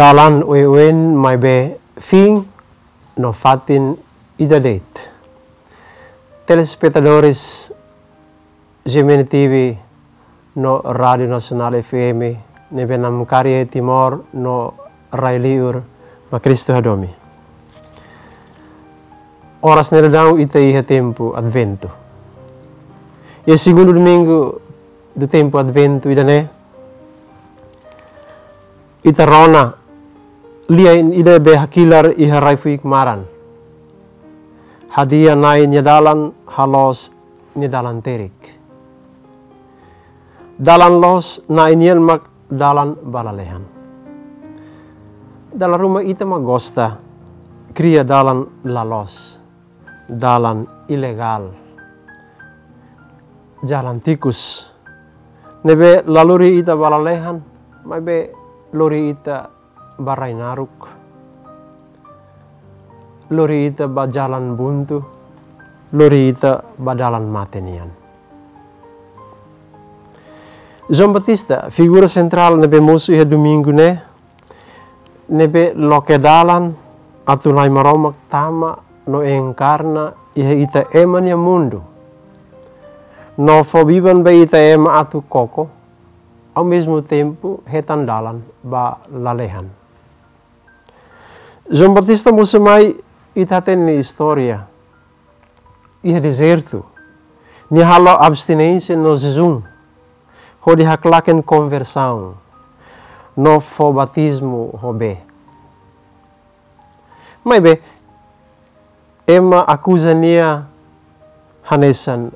dalan wewen mai be fing no fatin idadet. Telespectadores GMN TV no Radio Nacional FM ne benam karye Timor no Railiur ma Cristo Hadomi. Oras nele dau ita iha tempo advento. E segundo domingo do tempo advento ida ne ita rona lia ida be hakilar iha raifu ikmaran. Hadia nai nyadalan halos nyadalan terik. Dalan los na inian mak dalan balalehan. Dalam rumah ita magosta kria dalan lalos dalan ilegal jalan tikus nebe laluri ita balalehan mabe lori ita barai naruk lori ita ba jalan buntu lori ita ba dalan matenian João Batista, figura central nebe musuh ya domingo ne, nebe loke dalan atulai maromak tama no encarna iha ita eman ya mundo. No fobiban ba ita ema atu koko, ao mesmo tempo retandalan ba lalehan. João Batista musamai ita tem história iha deserto, ni halo abstinência no jejum, hodi haklaken conversão, no fo batismo hobe. Mas be, ema akuzania hanesan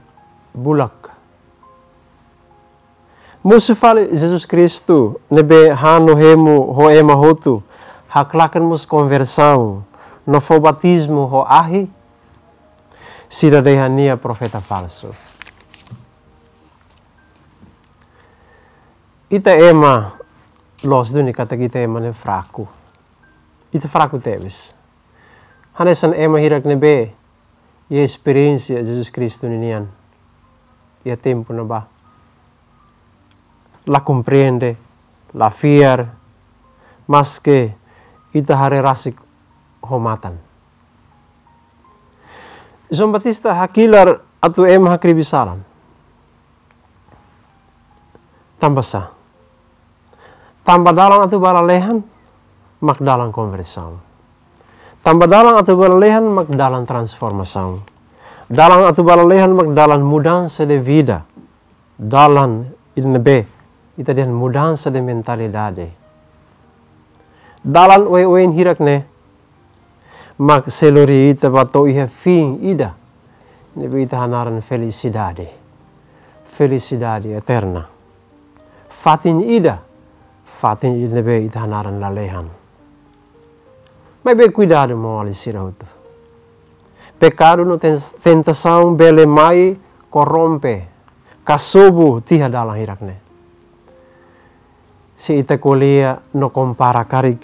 bulak. Musu fale Jesus Cristo nebe hano hemu ho ema hotu haklakan mus conversão no fo batismo ho ahi sira dehania profeta falso. Ita ema los duni kata kita ema ne fraco. Ita fraco teves. Hanesan ema hirak nebe e experiência Jesus Cristo ninian. E tempo na ba. La compreende, la fiar, mas que ita hare rasik homatan. João Batista hakilar atu ema hakribisalan. Tambah sah. Tambah dalang atau balalehan, mak dalang konversão. Tambah dalang atau balalehan, mak dalang transformação. Dalang atau balalehan, mak dalang mudança de vida. Dalang be, ita dan mudança de mentalidade. Dalang ue-uen hirak ne, mak selori ita bato iha fim ida. Nebe ita hanaran felicidade. Felicidade eterna. Fatin ida fatin ida nebe ita hanaran lalehan. Mas bem cuidado, mo ali sirauto. Pecado no tentação bele mai corrompe. Kasobu tiha dalam hirakne. Si ita kolia no compara karik.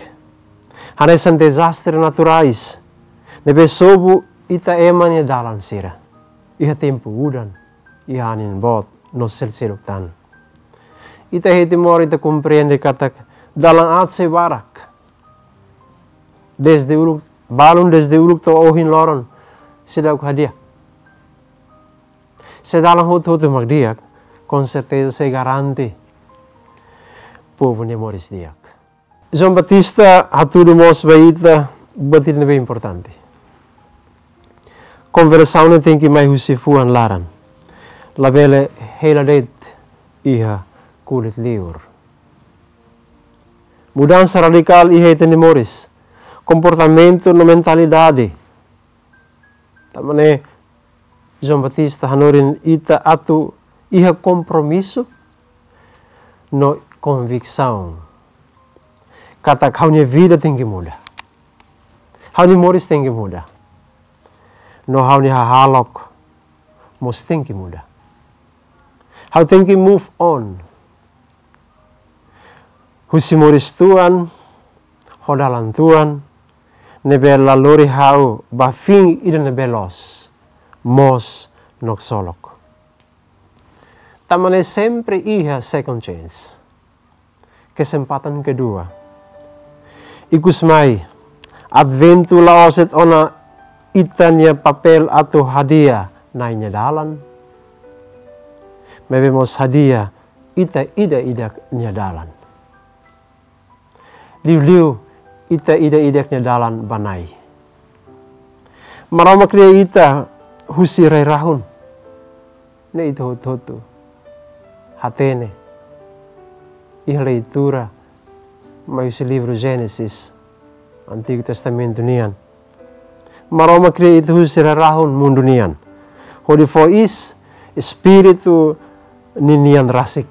Hanesan desastre naturais. Nebe sobu ita eman ya dalam sira. Iha tempo udan. Iha anin bot no sel tan. Ita heti mori ita compreende katak dalam atse barak. Desde uluk balun desde uluk to ohin loron sida ku hadiah. Se dalam hutu magdiak, certeza se garante povo ne moris diak. João Batista hatudo mos baita batir nebe importante. Conversão não tem que mais husifuan laran. Labele hela det iha kulit liur. Mudança radical iha itani moris. Comportamento no mentalidade. Tamane João Batista hanorin ita atu iha compromisso no convicção. Kata kaunya vida tem que mudar. Hauni moris tem que mudar. No hauni hahalok mos tem que mudar. How tem que move on. Husimoris tuan, hodalan tuan, nebe lalori hau bafing ida nebe los, mos nok solok. Tamane sempre iha second chance. Kesempatan kedua. ikus mai adventu laoset ona itanya papel atau hadiah nainya dalan. Mebemos hadiah ita ida ida nya dalan. Liu liu ita ida idaknya dalan banai. Marama kriya ita husi rahun. Ne itu hotu hotu. Hatene. Iha leitura. Mas livro Gênesis Antigo Testamento nian. Maroma kriya itu rahun mundo nian. Hodi fo is espiritu ninian rasik.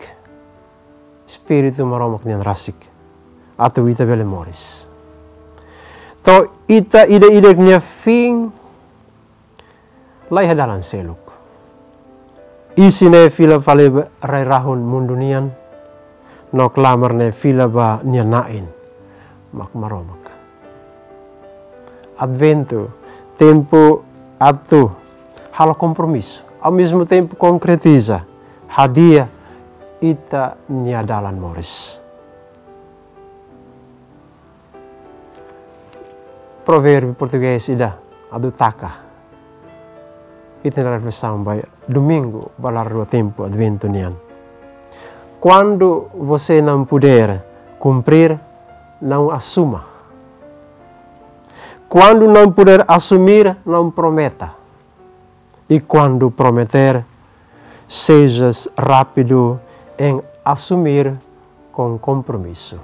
Espiritu maroma nian rasik. Atau ita bele moris. To ita ida ida nya fing lai hadalan seluk. Isine fila fale rai rahun mundo nian. No klamar ne fila ba nain Mak maroma advento, tempo atu, halo compromisso. Ao mesmo tempo concretiza hadiah ita nyadalan moris. Provérbio português ida adu taka. Ita na reflexão vai domingo balar do tempo advento nian. Quando você não puder cumprir, não assuma quando não puder assumir, não prometa. E quando prometer, sejas rápido em assumir com compromisso.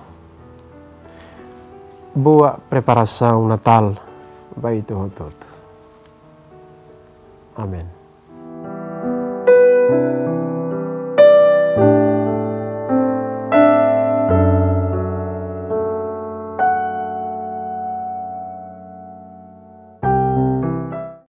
Boa preparação Natal. Vai todo. Amém.